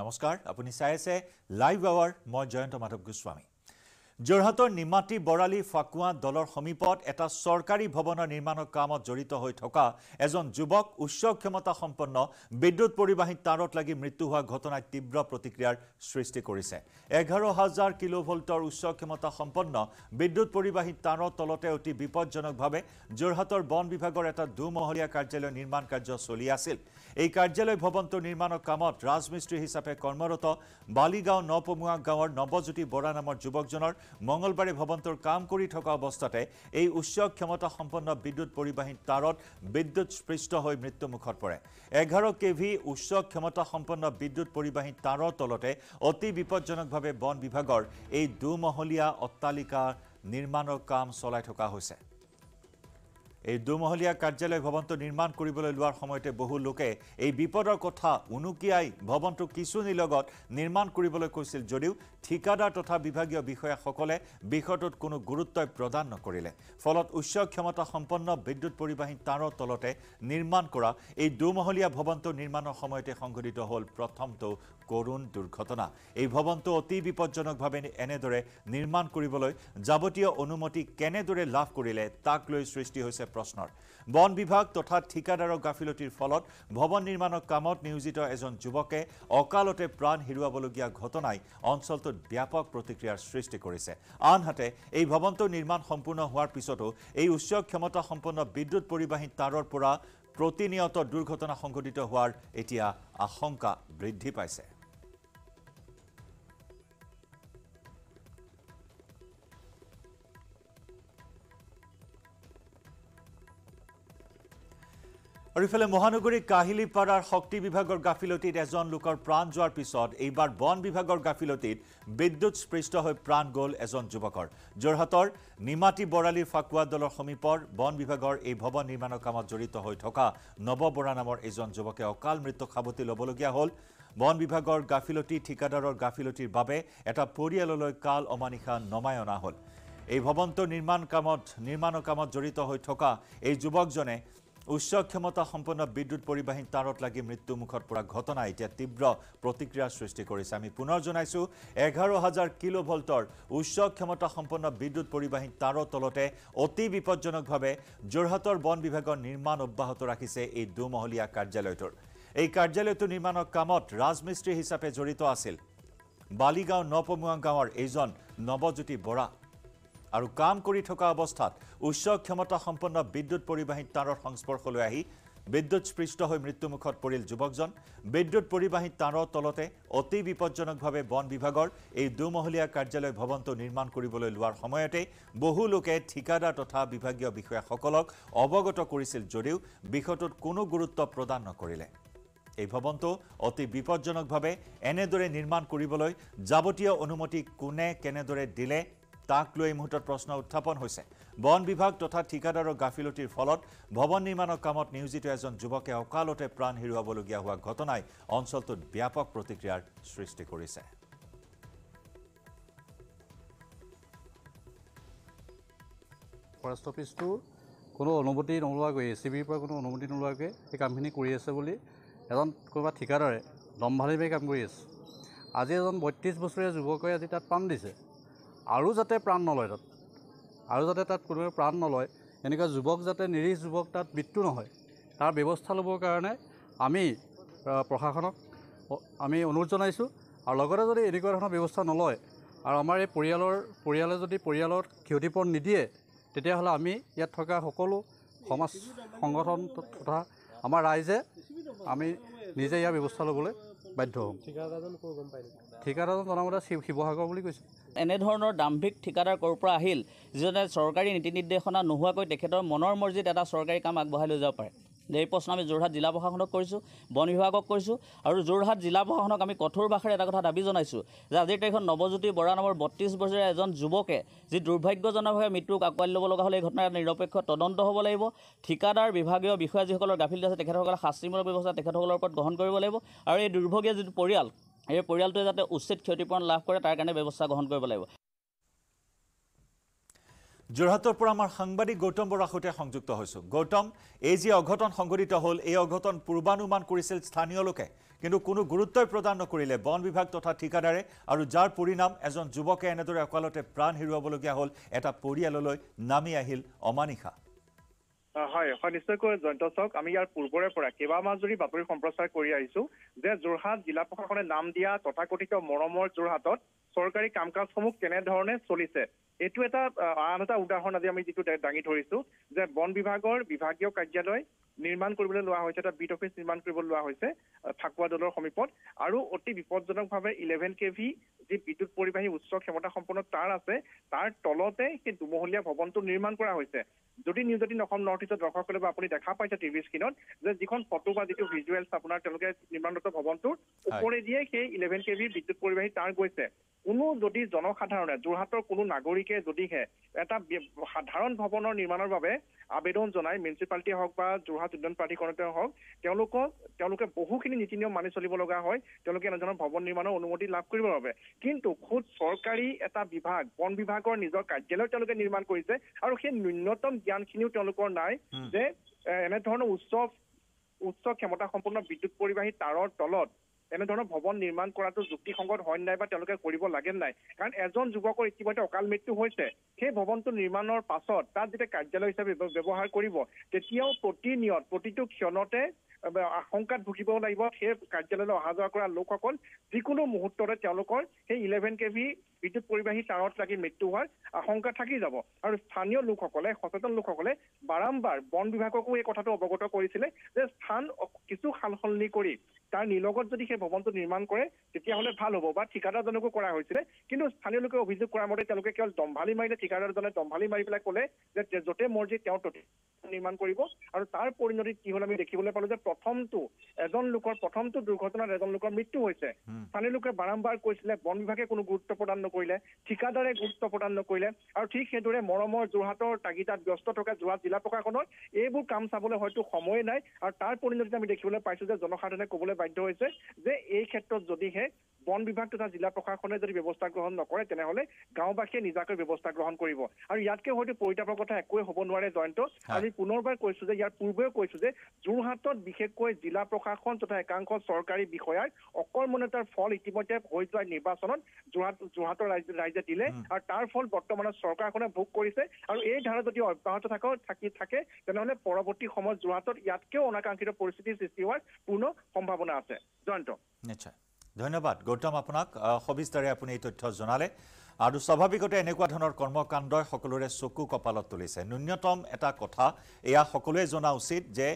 নমস্কাৰ আপুনি চাই আছে লাইভ আৱাৰ মই জয়ন্ত মাধৱ গোস্বামী যোৰহাটৰ নিমাতী বৰালি ফাকুৱা দলৰ সমীপত এটা চৰকাৰী ভৱনৰ নিৰ্মাণৰ কামত জড়িত হৈ থকা এজন যুৱক উচ্চ ক্ষমতা সম্পন্ন বিদ্যুৎ পৰিবাহী তাঁৰত লাগি মৃত্যু হোৱা ঘটনাই তীব্ৰ প্ৰতিক্ৰিয়াৰ সৃষ্টি কৰিছে। এঘাৰ হাজাৰ কিলো ভল্টৰ উচ্চ ক্ষমতা সম্পন্ন বিদ্যুৎ পৰিবাহী তাঁৰৰ তলতে অতি বিপদজনকভাৱে যোৰহাটৰ বন বিভাগৰ এটা দুমহলীয়া কাৰ্যালয় নিৰ্মাণ কাৰ্য চলি আছিল। এই কাৰ্যালয় ভৱনটোৰ নিৰ্মাণৰ কামত ৰাজমিস্ত্ৰী হিচাপে কৰ্মৰত বালিগাঁও নপমুৱা গাঁৱৰ নৱজ্যোতি বৰা নামৰ যুৱকজনৰ মঙলবাৰে ভৱনটোৰ কাম কৰি থকা অৱস্থাতে এই উচ্চ ক্ষমতা সম্পন্ন বিদ্যুৎ পৰিবাহী তাঁৰত বিদ্যুৎ স্পৃষ্ট হৈ মৃত্যুমুখত পৰে। এঘাৰ কে ভি উচ্চ ক্ষমতা সম্পন্ন বিদ্যুৎ পৰিবাহী তাঁৰৰ তলতে অতি বিপদজনকভাৱে বন বিভাগৰ এই দুমহলীয়া অট্টালিকা নিৰ্মাণৰ কাম চলাই থকা হৈছে। এই দুমহলীয়া কাৰ্যালয় ভৱনটো নিৰ্মাণ কৰিবলৈ লোৱাৰ সময়তে বহু লোকে এই বিপদৰ কথা উনুকিয়াই ভৱনটো কিছুনিৰ লগত নিৰ্মাণ কৰিবলৈ কৈছিল যদিও ঠিকাদাৰ তথা বিভাগীয় বিষয়াসকলে বিষয়টোত কোনো গুৰুত্বই প্ৰদান নকৰিলে। ফলত উচ্চ ক্ষমতা সম্পন্ন বিদ্যুৎ পৰিবাহী তাঁৰৰ তলতে নিৰ্মাণ কৰা এই দুমহলীয়া ভৱনটো নিৰ্মাণৰ সময়তে সংঘটিত হ'ল প্ৰথমটো কৰুণ দুৰ্ঘটনা। এই ভৱনটো অতি বিপদজনকভাৱে এনেদৰে নিৰ্মাণ কৰিবলৈ যাৱতীয় অনুমতি কেনেদৰে লাভ কৰিলে তাক লৈ সৃষ্টি হৈছে প্ৰশ্নৰ। বন বিভাগ তথা ঠিকাদাৰৰ গাফিলতিৰ ফলত ভৱন নিৰ্মাণৰ কামত নিয়োজিত এজন যুৱকে অকালতে প্ৰাণ হেৰুৱাবলগীয়া ঘটনাই অঞ্চলটোত ব্যাপক প্ৰতিক্ৰিয়াৰ সৃষ্টি কৰিছে। আনহাতে এই ভৱনটো নিৰ্মাণ সম্পূৰ্ণ হোৱাৰ পিছতো এই উচ্চ ক্ষমতা সম্পন্ন বিদ্যুৎ পৰিবাহী তাঁৰৰ পৰা প্ৰতিনিয়ত দুৰ্ঘটনা সংঘটিত হোৱাৰ এতিয়া আশংকা বৃদ্ধি পাইছে। আৰু ইফালে মহানগৰী কাহিলীপাৰাৰ শক্তি বিভাগৰ গাফিলতিত এজন লোকৰ প্ৰাণ যোৱাৰ পিছত এইবাৰ বন বিভাগৰ গাফিলতিত বিদ্যুৎ স্পৃষ্ট হৈ প্ৰাণ গ'ল এজন যুৱকৰ। যোৰহাটৰ নিমাতী বৰালি ফাকুৱা দলৰ সমীপৰ বন বিভাগৰ এই ভৱন নিৰ্মাণৰ কামত জড়িত হৈ থকা নৱ বৰা নামৰ এজন যুৱকে অকাল মৃত্যুক সাৱটি ল'বলগীয়া হ'ল। বন বিভাগৰ গাফিলতি ঠিকাদাৰৰ গাফিলতিৰ বাবে এটা পৰিয়াললৈ কাল অমানিশা নমাই অনা হ'ল। এই ভৱনটোৰ নিৰ্মাণ কামত নিৰ্মাণৰ কামত জড়িত হৈ থকা এই যুৱকজনে উচ্চ ক্ষমতা সম্পন্ন বিদ্যুৎ পৰিবাহী তাঁৰত লাগি মৃত্যুমুখত পৰা ঘটনা। এতিয়া তীব্ৰ প্ৰতিক্ৰিয়াৰ সৃষ্টি কৰিছে। আমি পুনৰ জনাইছোঁ এঘাৰ হাজাৰ কিলো ভল্টৰ উচ্চ ক্ষমতা সম্পন্ন বিদ্যুৎ পৰিবাহী তাঁৰৰ তলতে অতি বিপদজনকভাৱে যোৰহাটৰ বন বিভাগৰ নিৰ্মাণ অব্যাহত ৰাখিছে এই দুমহলীয়া কাৰ্যালয়টোৰ। এই কাৰ্যালয়টো নিৰ্মাণৰ কামত ৰাজমিস্ত্ৰী হিচাপে জড়িত আছিল। বালিগাঁও নপমুৱা গাঁৱৰ এইজন নৱজ্যোতি বৰা আৰু কাম কৰি থকা অৱস্থাত উচ্চ ক্ষমতা সম্পন্ন বিদ্যুৎ পৰিবাহী তাঁৰৰ সংস্পৰ্শলৈ আহি বিদ্যুৎ স্পৃষ্ট হৈ মৃত্যুমুখত পৰিল যুৱকজন। বিদ্যুৎ পৰিবাহী তাঁৰৰ তলতে অতি বিপদজনকভাৱে বন বিভাগৰ এই দুমহলীয়া কাৰ্যালয় ভৱনটো নিৰ্মাণ কৰিবলৈ লোৱাৰ সময়তে বহু লোকে ঠিকাদাৰ তথা বিভাগীয় বিষয়াসকলক অৱগত কৰিছিল যদিও বিষয়টোত কোনো গুৰুত্ব প্ৰদান নকৰিলে। এই ভৱনটো অতি বিপদজনকভাৱে এনেদৰে নিৰ্মাণ কৰিবলৈ যাৱতীয় অনুমতি কোনে কেনেদৰে দিলে তাক লৈ এই মুহূৰ্তত প্ৰশ্ন উত্থাপন হৈছে। বন বিভাগ তথা ঠিকাদাৰৰ গাফিলতিৰ ফলত ভৱন নিৰ্মাণৰ কামত নিয়োজিত এজন যুৱকে অকালতে প্ৰাণ হেৰুৱাবলগীয়া হোৱা ঘটনাই অঞ্চলটোত ব্যাপক প্ৰতিক্ৰিয়াৰ সৃষ্টি কৰিছে। ফৰেষ্ট অফিচটো কোনো অনুমতি নোলোৱাকৈ এ চি বিৰ পৰা কোনো অনুমতি নোলোৱাকৈ এই কামখিনি কৰি আছে বুলি এজন ক'ৰবাত ঠিকাদাৰে দম্ভালি মাৰি কাম কৰি আছে। আজি এজন বত্ৰিছ বছৰীয়া যুৱকে আজি তাত প্ৰাণ দিছে। আৰু যাতে প্ৰাণ নলয় তাত আৰু যাতে তাত কোনোৱে প্ৰাণ নলয় এনেকুৱা যুৱক যাতে নিৰীহ যুৱক তাত মৃত্যু নহয় তাৰ ব্যৱস্থা ল'বৰ কাৰণে আমি প্ৰশাসনক আমি অনুৰোধ জনাইছোঁ। আৰু লগতে যদি এনেকুৱা ধৰণৰ ব্যৱস্থা নলয় আৰু আমাৰ এই পৰিয়ালৰ পৰিয়ালে যদি পৰিয়ালৰ ক্ষতিপূৰণ নিদিয়ে তেতিয়াহ'লে আমি ইয়াত থকা সকলো সমাজ সংগঠন তথা আমাৰ ৰাইজে আমি নিজে ইয়াৰ ব্যৱস্থা ল'বলৈ বাধ্য হ'ম। ঠিকাদাৰজন জনামতে শিৱ শিৱসাগৰ বুলি কৈছে। এনেধৰণৰ দাম্ভিক ঠিকাদাৰ ক'ৰ পৰা আহিল যিজনে চৰকাৰী নীতি নিৰ্দেশনা নোহোৱাকৈ তেখেতৰ মনৰ মৰ্জিত এটা চৰকাৰী কাম আগবঢ়াই লৈ যাব পাৰে। এই প্ৰশ্ন আমি যোৰহাট জিলা প্ৰশাসনক কৰিছোঁ বন বিভাগক কৰিছোঁ আৰু যোৰহাট জিলা প্ৰশাসনক আমি কঠোৰ ভাষাৰে এটা কথা দাবী জনাইছোঁ যে আজিৰ তাৰিখত নৱজ্যোতি বৰা নামৰ বত্ৰিছ বছৰীয়া এজন যুৱকে যি দুৰ্ভাগ্যজনকভাৱে মৃত্যুক আঁকোৱালি ল'ব লগা হ'লে এই ঘটনাৰ নিৰপেক্ষ তদন্ত হ'ব লাগিব। ঠিকাদাৰ বিভাগীয় বিষয়া যিসকলৰ গাফিলতি আছে তেখেতসকলে শাস্তিমূলক ব্যৱস্থা তেখেতসকলৰ ওপৰত গ্ৰহণ কৰিব লাগিব। আৰু এই দুৰ্ভগীয়া যিটো পৰিয়াল এই পৰিয়ালটোৱে যাতে উচিত ক্ষতিপূৰণ লাভ কৰে তাৰ কাৰণে ব্যৱস্থা গ্ৰহণ কৰিব লাগিব। যোৰহাটৰ পৰা আমাৰ সাংবাদিক গৌতম বৰাৰ সৈতে সংযুক্ত হৈছোঁ। গৌতম এই যি অঘটন সংঘটিত হ'ল এই অঘটন পূৰ্বানুমান কৰিছিল স্থানীয় লোকে। কিন্তু কোনো গুৰুত্বই প্ৰদান নকৰিলে। বন বিভাগ তথা ঠিকাদাৰে আৰু যাৰ পৰিণাম এজন যুৱকে এনেদৰে অকালতে প্ৰাণ হেৰুৱাবলগীয়া হ'ল এটা পৰিয়াললৈ নামি আহিল অমানিশা। হয় হয় নিশ্চয়কৈ জয়ন্ত চাওক আমি ইয়াৰ পূৰ্বৰে পৰা কেইবামাহ জুৰি বাতৰি সম্প্ৰচাৰ কৰি আহিছো যে যোৰহাট জিলা প্ৰশাসনে নাম দিয়া তথাকথিত মৰমৰ যোৰহাটত চৰকাৰী কাম কাজসমূহ কেনেধৰণে চলিছে? এইটো এটা আন এটা উদাহৰণ আজি আমি যিটো দাঙি ধৰিছো যে বন বিভাগৰ বিভাগীয় কাৰ্যালয় নিৰ্মাণ কৰিবলৈ লোৱা হৈছে এটা বিট অফিচ নিৰ্মাণ কৰিবলৈ লোৱা হৈছে ফাকুৱা দলৰ সমীপত। আৰু অতি বিপদজনকভাৱে ইলেভেন কে ভি যি বিদ্যুৎ পৰিবাহী উচ্চ ক্ষমতা সম্পন্ন তাঁৰ আছে তাৰ তলতে সেই দুমহলীয়া ভৱনটো নিৰ্মাণ কৰা হৈছে। যদি নিউজ এইটিন অসম নৰ্থ ইষ্টৰ দৰ্শকসকলে বা আপুনি দেখা পাইছে টিভি স্ক্ৰীণত যে যিখন ফটো বা যিটো ভিজুৱেলছ আপোনাৰ তেওঁলোকে নিৰ্মাণৰত ভৱনটোৰ ওপৰেদিয়ে সেই ইলেভেন কে ভি বিদ্যুৎ পৰিবাহী তাঁৰ গৈছে। কোনো যদি জনসাধাৰণে যোৰহাটৰ কোনো নাগৰিকে যদিহে এটা সাধাৰণ ভৱনৰ নিৰ্মাণৰ বাবে আবেদন জনাই মিউনিচিপালিটিয়ে হওক বা যোৰহাট উন্নয়ন প্ৰাধিকৰণতে হওক তেওঁলোকক তেওঁলোকে বহুখিনি নীতি নিয়ম মানি চলিব লগা হয়। তেওঁলোকে এনেধৰণৰ ভৱন নিৰ্মাণৰ অনুমতি লাভ কৰিবৰ বাবে। কিন্তু খোদ চৰকাৰী এটা বিভাগ বন বিভাগৰ নিজৰ কাৰ্যালয় তেওঁলোকে নিৰ্মাণ কৰিছে আৰু সেই ন্যূনতম জ্ঞানখিনিও তেওঁলোকৰ নাই। যে এ, এনেধৰণৰ উচ্চ উচ্চ ক্ষমতা সম্পন্ন বিদ্যুৎ পৰিবাহী তাঁৰৰ তলত এনেধৰণৰ ভৱন নিৰ্মাণ কৰাটো যুক্তিসংগত হয় নাই বা তেওঁলোকে কৰিব লাগে নাই? কাৰণ এজন যুৱকৰ ইতিমধ্যে অকাল মৃত্যু হৈছে। সেই ভৱনটো নিৰ্মাণৰ পাছত তাত যেতিয়া কাৰ্যালয় হিচাপে ব্যৱ- ব্যৱহাৰ কৰিব তেতিয়াও প্ৰতিনিয়ত প্ৰতিটো ক্ষণতে আশংকাত ভুগিব লাগিব। সেই কাৰ্যালয়লৈ অহা যোৱা কৰা লোকসকল যিকোনো মুহূৰ্ততে তেওঁলোকৰ সেই ইলেভেন কে ভি বিদ্যুৎ পৰিবাহী তাঁৰত লাগি মৃত্যু হোৱাৰ আশংকা থাকি যাব। আৰু স্থানীয় লোকসকলে সচেতন লোকসকলে বাৰম্বাৰ বন বিভাগকো এই কথাটো অৱগত কৰিছিলে যে স্থান কিছু সাল সলনি কৰি তাৰ নিলগত যদি সেই ভৱনটো নিৰ্মাণ কৰে তেতিয়াহ'লে ভাল হ'ব। বা ঠিকাদাৰজনকো কৰা হৈছিলে। কিন্তু স্থানীয় লোকে অভিযোগ কৰাৰ মতে তেওঁলোকে কেৱল দম্ভালি মাৰিলে ঠিকাদাৰজনে দম্ভালি মাৰি পেলাই ক'লে যে য'তে মৰ্জি তেওঁ ততে নিৰ্মাণ কৰিব। আৰু তাৰ পৰিণতিত কি হ'ল আমি দেখিবলৈ পালো যে প্ৰথমটো এজন লোকৰ প্ৰথমটো দুৰ্ঘটনাত এজন লোকৰ মৃত্যু হৈছে। স্থানীয় লোকে বাৰম্বাৰ কৈছিলে বন বিভাগে কোনো গুৰুত্ব প্ৰদান নকৰিলে ঠিকাদাৰে গুৰুত্ব প্ৰদান নকৰিলে। আৰু ঠিক সেইদৰে মৰমৰ যোৰহাটৰ তাগিদাত ব্যস্ত থকা যোৰহাট জিলা প্ৰশাসনৰ এইবোৰ কাম চাবলৈ হয়তো সময়ে নাই। আৰু তাৰ পৰিণতিত আমি দেখিবলৈ পাইছো যে জনসাধাৰণে ক'বলৈ বাধ্য হৈছে যে এই ক্ষেত্ৰত যদিহে বন বিভাগ তথা জিলা প্ৰশাসনে যদি ব্যৱস্থা গ্ৰহণ নকৰে তেনেহলে গাঁওবাসীয়ে নিজাকৈ ব্যৱস্থা গ্ৰহণ কৰিব। আৰু ইয়াতকে হয়তো পৰিতাপৰ কথা একোৱে হ'ব নোৱাৰে জয়ন্ত আমি পুনৰবাৰ কৈছো যে ইয়াৰ পূৰ্বেও কৈছো যে যোৰহাটত বিশেষকৈ জিলা প্ৰশাসন তথা একাংশ চৰকাৰী বিষয়াৰ অকৰ্মণ্যতাৰ ফল ইতিমধ্যে হৈ যোৱা নিৰ্বাচনত যোৰহাট যোৰহাটৰ ৰাইজে ৰাইজে দিলে। আৰু তাৰ ফল বৰ্তমানত চৰকাৰখনে ভোগ কৰিছে। আৰু এই ধাৰা যদি অব্যাহত থাকক থাকি থাকে তেনেহলে পৰৱৰ্তী সময়ত যোৰহাটত ইয়াতকেও অনাকাংক্ষিত পৰিস্থিতিৰ সৃষ্টি হোৱাৰ পূৰ্ণ সম্ভাৱনা আছে। জয়ন্ত। নিশ্চয়। ধন্যবাদ। গৌতম আপোনাক সবিস্তাৰে আপুনি এই তথ্য জনালে। আৰু স্বাভাৱিকতে এনেকুৱা ধৰণৰ কৰ্মকাণ্ডই সকলোৰে চকু কপালত তুলিছে। ন্যূনতম এটা কথা এয়া সকলোৱে জনা উচিত যে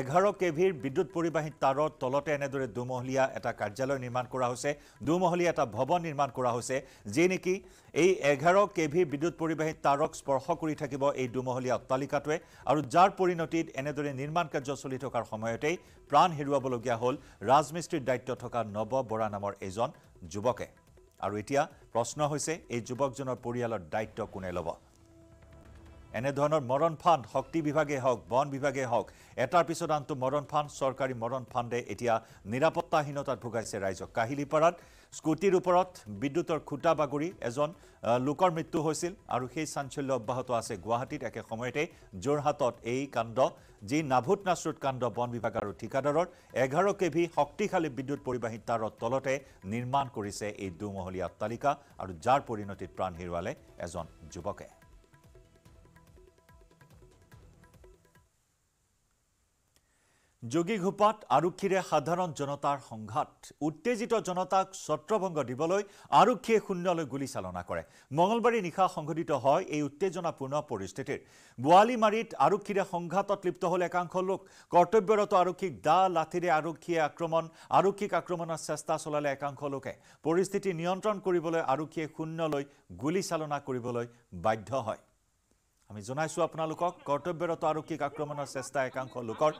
এঘাৰ কে ভিৰ বিদ্যুৎ পৰিবাহী তাঁৰৰ তলতে এনেদৰে দুমহলীয়া এটা কাৰ্যালয় নিৰ্মাণ কৰা হৈছে দুমহলীয়া এটা ভৱন নিৰ্মাণ কৰা হৈছে যি নেকি এই এঘাৰ কে ভিৰ বিদ্যুৎ পৰিবাহী তাঁৰক স্পৰ্শ কৰি থাকিব এই দুমহলীয়া অট্টালিকাটোৱে আৰু যাৰ পৰিণতিত এনেদৰে নিৰ্মাণ কাৰ্য চলি থকাৰ সময়তেই প্ৰাণ হেৰুৱাবলগীয়া হ'ল ৰাজমিস্ত্ৰীৰ দায়িত্ব থকা নৱ বৰা নামৰ এজন যুৱকে। আৰু এতিয়া প্ৰশ্ন হৈছে এই যুৱকজনৰ পৰিয়ালৰ দায়িত্ব কোনে ল'ব? এনেধৰণৰ মৰণ ফাণ্ড শক্তি বিভাগেই হওক বন বিভাগেই হওক এটাৰ পিছত আনটো মৰণ ফাণ্ড চৰকাৰী মৰণ ফাণ্ডে এতিয়া নিৰাপত্তাহীনতাত ভোগাইছে ৰাইজক। কাহিলীপাৰাত স্কুটিৰ ওপৰত বিদ্যুতৰ খুটা বাগৰি এজন লোকৰ মৃত্যু হৈছিল আৰু সেই চাঞ্চল্য অব্যাহত আছে গুৱাহাটীত একে সময়তে যোৰহাটত এই কাণ্ড যি নাভুত নাচৰুত কাণ্ড বন বিভাগ আৰু ঠিকাদাৰৰ এঘাৰ কে ভি শক্তিশালী বিদ্যুৎ পৰিবাহী তাঁৰৰ তলতে নিৰ্মাণ কৰিছে এই দুমহলীয়া অট্টালিকা আৰু যাৰ পৰিণতিত প্ৰাণ হেৰুৱালে এজন যুৱকে। যোগীঘোপাত আৰক্ষীৰে সাধাৰণ জনতাৰ সংঘাত। উত্তেজিত জনতাক ছত্ৰভংগ দিবলৈ আৰক্ষীয়ে শূন্যলৈ গুলীচালনা কৰে। মঙলবাৰে নিশা সংঘটিত হয় এই উত্তেজনাপূৰ্ণ পৰিস্থিতিৰ। বোৱালিমাৰীত আৰক্ষীৰে সংঘাতত লিপ্ত হ'ল একাংশ লোক। কৰ্তব্যৰত আৰক্ষীক দা লাঠিৰে আৰক্ষীয়ে আক্ৰমণ আৰক্ষীক আক্ৰমণৰ চেষ্টা চলালে একাংশ লোকে। পৰিস্থিতি নিয়ন্ত্ৰণ কৰিবলৈ আৰক্ষীয়ে শূন্যলৈ গুলীচালনা কৰিবলৈ বাধ্য হয়। আমি জনাইছোঁ আপোনালোকক কৰ্তব্যৰত আৰক্ষীক আক্ৰমণৰ চেষ্টা একাংশ লোকৰ।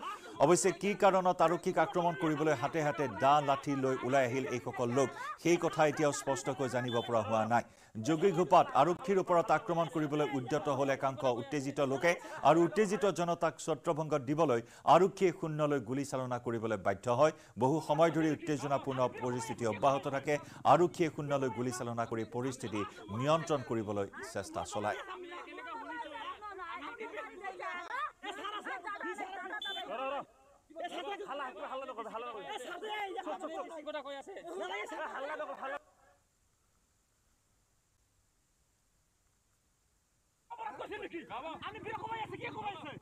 অৱশ্যে কি কাৰণত আৰক্ষীক আক্ৰমণ কৰিবলৈ হাতে হাতে দা লাঠি লৈ ওলাই আহিল এইসকল লোক? সেই কথা এতিয়াও স্পষ্টকৈ জানিব পৰা হোৱা নাই। যোগীঘোপাত আৰক্ষীৰ ওপৰত আক্ৰমণ কৰিবলৈ উদ্যত হ'ল একাংশ উত্তেজিত লোকে আৰু উত্তেজিত জনতাক ছত্ৰভংগত দিবলৈ আৰক্ষীয়ে শূন্যলৈ গুলীচালনা কৰিবলৈ বাধ্য হয়। বহু সময় ধৰি উত্তেজনাপূৰ্ণ পৰিস্থিতি অব্যাহত থাকে। আৰক্ষীয়ে শূন্যলৈ গুলীচালনা কৰি পৰিস্থিতি নিয়ন্ত্ৰণ কৰিবলৈ চেষ্টা চলায়। আপনি কি কমাই আছে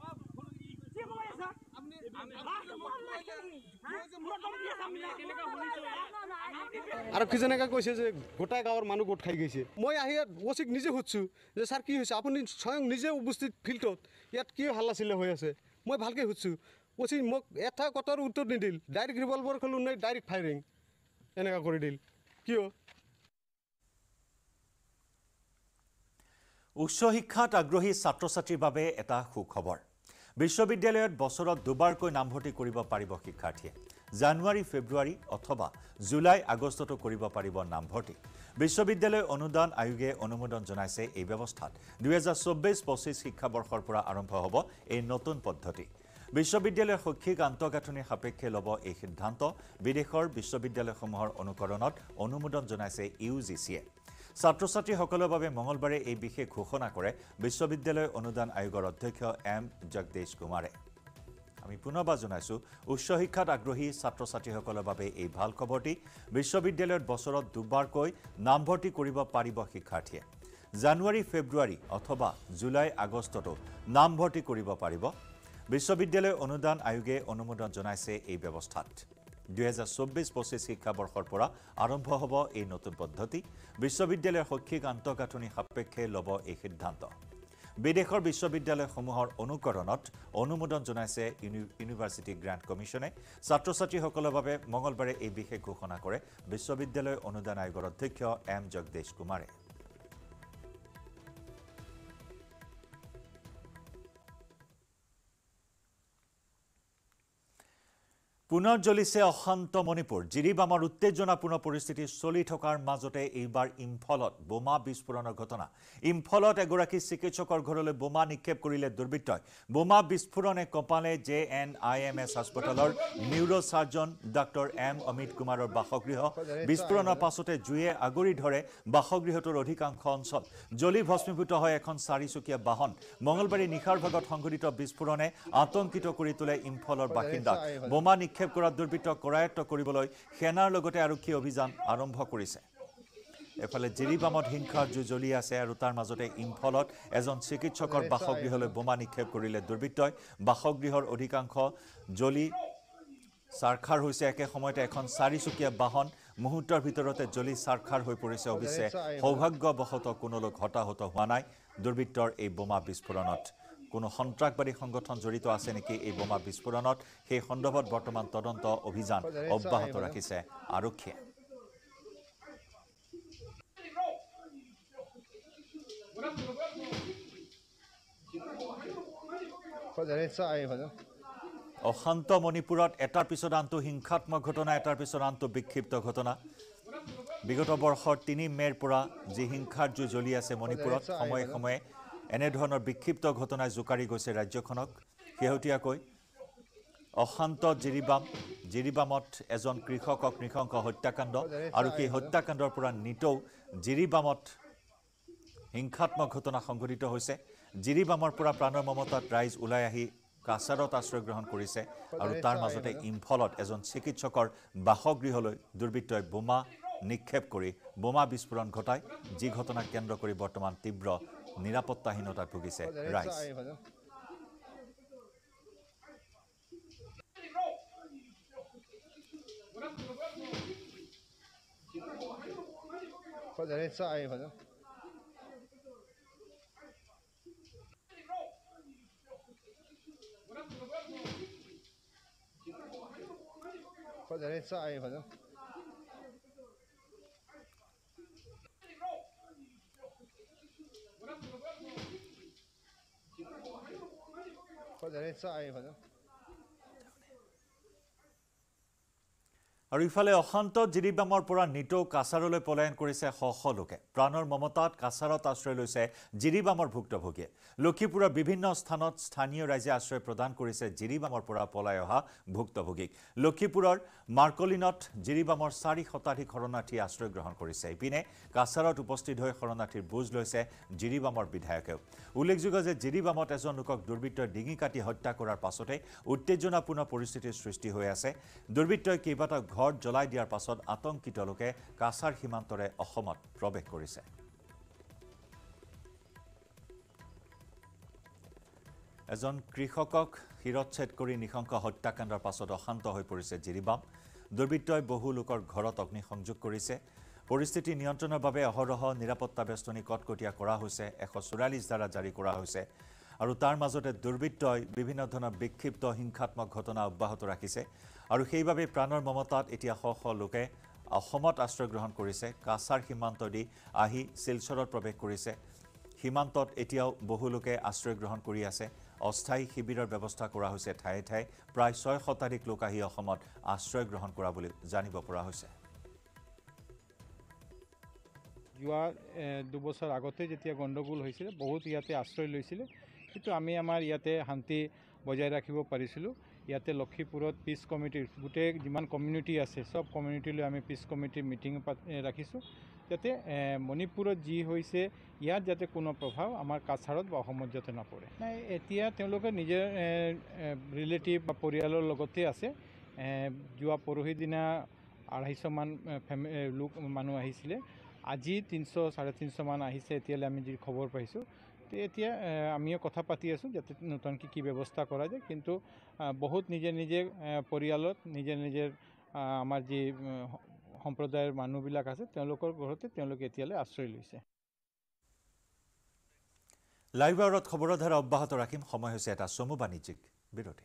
কৈছে যে গোটাই গাঁৱৰ মানুহ গোট খাই গৈছে। মই আহি অচিক নিজে সুধিছোঁ যে, ছাৰ, কি হৈছে? আপুনি স্বয়ং নিজে উপস্থিত ফিল্ডত ইয়াত কি হাল্লা চিল্লা হৈ আছে? মই ভালকৈ সুধিছোঁ। অচি মোক এটা কথাৰ উত্তৰ নিদিল। ডাইৰেক্ট ৰিভলভাৰ খোলোঁ নাই ডাইৰেক্ট ফায়াৰিং এনেকুৱা কৰি দিল। কিয়? উচ্চ শিক্ষাত আগ্ৰহী ছাত্ৰ ছাত্ৰীৰ বাবে এটা সুখবৰ। বিশ্ববিদ্যালয়ত বছৰত দুবাৰকৈ নামভৰ্তি কৰিব পাৰিব শিক্ষাৰ্থীয়ে। জানুৱাৰী ফেব্ৰুৱাৰী অথবা জুলাই আগষ্টতো কৰিব পাৰিব নামভৰ্তি। বিশ্ববিদ্যালয় অনুদান আয়োগে অনুমোদন জনাইছে এই ব্যৱস্থাত। দুহেজাৰ চৌব্বিছ পঁচিছ শিক্ষাবৰ্ষৰ পৰা আৰম্ভ হ'ব এই নতুন পদ্ধতি। বিশ্ববিদ্যালয়ৰ শৈক্ষিক আন্তঃগাঁথনিৰ সাপেক্ষে ল'ব এই সিদ্ধান্ত। বিদেশৰ বিশ্ববিদ্যালয়সমূহৰ অনুকৰণত অনুমোদন জনাইছে ইউ জি চিয়ে। ছাত্ৰ ছাত্ৰীসকলৰ বাবে মঙলবাৰে এই বিশেষ ঘোষণা কৰে বিশ্ববিদ্যালয় অনুদান আয়োগৰ অধ্যক্ষ এম জগদেশ কুমাৰে। আমি পুনৰবাৰ জনাইছোঁ উচ্চ শিক্ষাত আগ্ৰহী ছাত্ৰ ছাত্ৰীসকলৰ বাবে এই ভাল খবৰটি বিশ্ববিদ্যালয়ত বছৰত দুবাৰকৈ নামভৰ্তি কৰিব পাৰিব শিক্ষাৰ্থীয়ে। জানুৱাৰী ফেব্ৰুৱাৰী অথবা জুলাই আগষ্টতো নামভৰ্তি কৰিব পাৰিব। বিশ্ববিদ্যালয় অনুদান আয়োগে অনুমোদন জনাইছে এই ব্যৱস্থাত। দুহেজাৰ চৌব্বিছ পঁচিছ শিক্ষাবৰ্ষৰ পৰা আৰম্ভ হ'ব এই নতুন পদ্ধতি। বিশ্ববিদ্যালয়ৰ শৈক্ষিক আন্তঃগাঁথনি সাপেক্ষে ল'ব এই সিদ্ধান্ত। বিদেশৰ বিশ্ববিদ্যালয়সমূহৰ অনুকৰণত অনুমোদন জনাইছে ইউনি ইউনিভাৰ্চিটি গ্ৰেণ্ট কমিশ্যনে। ছাত্ৰ ছাত্ৰীসকলৰ বাবে মঙলবাৰে এই বিশেষ ঘোষণা কৰে বিশ্ববিদ্যালয় অনুদান আয়োগৰ অধ্যক্ষ এম জগদেশ কুমাৰে। পুনৰ জ্বলিছে অশান্ত মণিপুৰ। জিৰিবামৰ উত্তেজনাপূৰ্ণ পৰিস্থিতি চলি থকাৰ মাজতে এইবাৰ ইম্ফলত বোমা বিস্ফোৰণৰ ঘটনা। ইম্ফলত এগৰাকী চিকিৎসকৰ ঘৰলৈ বোমা নিক্ষেপ কৰিলে দুৰ্বৃত্তই। বোমা বিস্ফোৰণে কঁপালে J N I M S হাস্পতালৰ neurosurgeon doctor M Amit কুমাৰৰ বাসগৃহ। বিস্ফোৰণৰ পাছতে জুয়ে আগুৰি ধৰে বাসগৃহটোৰ অধিকাংশ অঞ্চল। জ্বলি ভস্মীভূত হয় এখন চাৰিচকীয়া বাহন মঙলবাৰে নিশাৰ ভাগত সংঘটিত বিস্ফোৰণে আতংকিত কৰি তোলে ইম্ফলৰ বাসিন্দাক বোমা নিক্ষেপ কৰা দুৰ্বৃত্তক কৰায়ত্ব কৰিবলৈ সেনাৰ লগতে আৰক্ষীয়ে অভিযান আৰম্ভ কৰিছে। এফালে জিৰিবামত হিংসাৰ জুই জ্বলি আছে আৰু তাৰ মাজতে ইম্ফলত এজন চিকিৎসকৰ বাসগৃহলৈ বোমা নিক্ষেপ কৰিলে দুৰ্বৃত্তই। বাসগৃহৰ অধিকাংশ জ্বলি চাৰখাৰ হৈছে। একে সময়তে এখন চাৰিচকীয়া বাহন মুহূৰ্তৰ ভিতৰতে জ্বলি চাৰখাৰ হৈ পৰিছে। অৱশ্যে সৌভাগ্যবশতঃ কোনো লোক হতাহত হোৱা নাই। দুৰ্বৃত্তৰ এই বোমা বিস্ফোৰণত কোনো সন্ত্ৰাসবাদী সংগঠন জড়িত আছে নেকি এই বোমা বিস্ফোৰণত? সেই সন্দৰ্ভত বৰ্তমান তদন্ত অভিযান অব্যাহত ৰাখিছে আৰক্ষীয়ে। অশান্ত মণিপুৰত এটাৰ পিছত আনটো হিংসাত্মক ঘটনা এটাৰ পিছত আনটো বিক্ষিপ্ত ঘটনা। বিগত বৰ্ষৰ তিনি মে'ৰ পৰা যি হিংসাৰ জুই জ্বলি আছে মণিপুৰত সময়ে সময়ে এনেধৰণৰ বিক্ষিপ্ত ঘটনাই জোকাৰি গৈছে ৰাজ্যখনক। শেহতীয়াকৈ অশান্ত জিৰিবাম জিৰিবামত এজন কৃষকক নৃশংস হত্যাকাণ্ড আৰু সেই হত্যাকাণ্ডৰ পৰা নিতৌ জিৰিবামত হিংসাত্মক ঘটনা সংঘটিত হৈছে। জিৰিবামৰ পৰা প্ৰাণৰ মমতাত ৰাইজ ওলাই আহি কাছাৰত আশ্ৰয় গ্ৰহণ কৰিছে আৰু তাৰ মাজতে ইম্ফলত এজন চিকিৎসকৰ বাসগৃহলৈ দুৰ্বৃত্তই বোমা নিক্ষেপ কৰি বোমা বিস্ফোৰণ ঘটায় যি ঘটনাক কেন্দ্ৰ কৰি বৰ্তমান তীব্ৰ নিরাপত্তাহীনতায় ভুগিছে রাইস 快点来炸一反正。Có thể lấy. আৰু ইফালে অশান্ত জিৰিবামৰ পৰা নিতৌ কাছাৰলৈ পলায়ন কৰিছে শ লোকে। প্ৰাণৰ মমতাত কাছাৰত আশ্ৰয় লৈছে জিৰিবামৰ ভুক্তভোগীয়ে। লক্ষীপুৰৰ বিভিন্ন স্থানত স্থানীয় ৰাইজে আশ্ৰয় প্ৰদান কৰিছে জিৰিবামৰ পৰা পলাই অহা ভুক্তভোগীক। লক্ষীপুৰৰ মাৰ্কলিনত জিৰিবামৰ চাৰি শতাধিক শৰণাৰ্থীয়ে আশ্ৰয় গ্ৰহণ কৰিছে। ইপিনে কাছাৰত উপস্থিত হৈ শৰণাৰ্থীৰ বুজ লৈছে জিৰিবামৰ বিধায়কেও। উল্লেখযোগ্য যে জিৰিবামত এজন লোকক দুৰ্বৃত্তই ডিঙি কাটি হত্যা কৰাৰ পাছতে উত্তেজনাপূৰ্ণ পৰিস্থিতিৰ সৃষ্টি হৈ আছে। দুৰ্বৃত্তই কেইবাটাও ঘৰ জ্বলাই দিয়াৰ পাছত আতংকিত লোকে কাছাৰ সীমান্তৰে অসমত প্ৰৱেশ কৰিছে। এজন কৃষকক শিৰচ্ছেদ কৰি নৃশংস হত্যাকাণ্ডৰ পাছত অশান্ত হৈ পৰিছে জিৰিবাম। দুৰ্বৃত্তই বহু লোকৰ ঘৰত অগ্নিসংযোগ কৰিছে। পৰিস্থিতি নিয়ন্ত্ৰণৰ বাবে অহৰহ নিৰাপত্তা বেষ্টনী কটকটীয়া কৰা হৈছে। এশ চৌৰাল্লিছ ধাৰা জাৰি কৰা হৈছে। আৰু তাৰ মাজতে দুৰ্বৃত্তই বিভিন্ন ধৰণৰ বিক্ষিপ্ত হিংসাত্মক ঘটনা অব্যাহত ৰাখিছে। আৰু সেইবাবে প্ৰাণৰ মমতাত এতিয়া শ শ লোকে অসমত আশ্ৰয় গ্ৰহণ কৰিছে। কাছাৰ সীমান্তদি আহি শিলচৰত প্ৰৱেশ কৰিছে। সীমান্তত এতিয়াও বহু লোকে আশ্ৰয় গ্ৰহণ কৰি আছে। অস্থায়ী শিবিৰৰ ব্যৱস্থা কৰা হৈছে। ঠায়ে ঠায়ে প্ৰায় ছয় শতাধিক লোক আহি অসমত আশ্ৰয় গ্ৰহণ কৰা বুলি জানিব পৰা হৈছে। যোৱা দুবছৰ আগতে যেতিয়া গণ্ডগোল হৈছিলে বহুত ইয়াতে আশ্ৰয় লৈছিলে। কিন্তু আমি আমাৰ ইয়াতে শান্তি বজাই ৰাখিব পাৰিছিলোঁ। ইয়াতে লক্ষীপুৰত পিচ কমিটিৰ গোটেই যিমান কমিউনিটি আছে চব কমিউনিটিলৈ আমি পিচ কমিটিৰ মিটিং ৰাখিছোঁ। যাতে মণিপুৰত যি হৈছে ইয়াত যাতে কোনো প্ৰভাৱ আমাৰ কাছাৰত বা অসমত যাতে নপৰে। নাই এতিয়া তেওঁলোকে নিজৰ ৰিলেটিভ বা পৰিয়ালৰ লগতে আছে। যোৱা পৰহি দিনা আঢ়াইশমান ফেমি লোক মানুহ আহিছিলে। আজি তিনিশ চাৰে তিনিশমান আহিছে এতিয়ালৈ আমি যি খবৰ পাইছোঁ। এতিয়া আমিও কথা পাতি আছোঁ যাতে নতুনকৈ কি ব্যৱস্থা কৰা যায়। কিন্তু বহুত নিজে নিজে পৰিয়ালত নিজে নিজে আমাৰ যি সম্প্ৰদায়ৰ মানুহবিলাক আছে তেওঁলোকৰ ঘৰতে তেওঁলোকে এতিয়ালৈ আশ্ৰয় লৈছে। লাইভ আৱাৰত খবৰৰ ধাৰা অব্যাহত ৰাখিম। সময় হৈছে এটা চমু বাণিজ্যিক বিৰতি।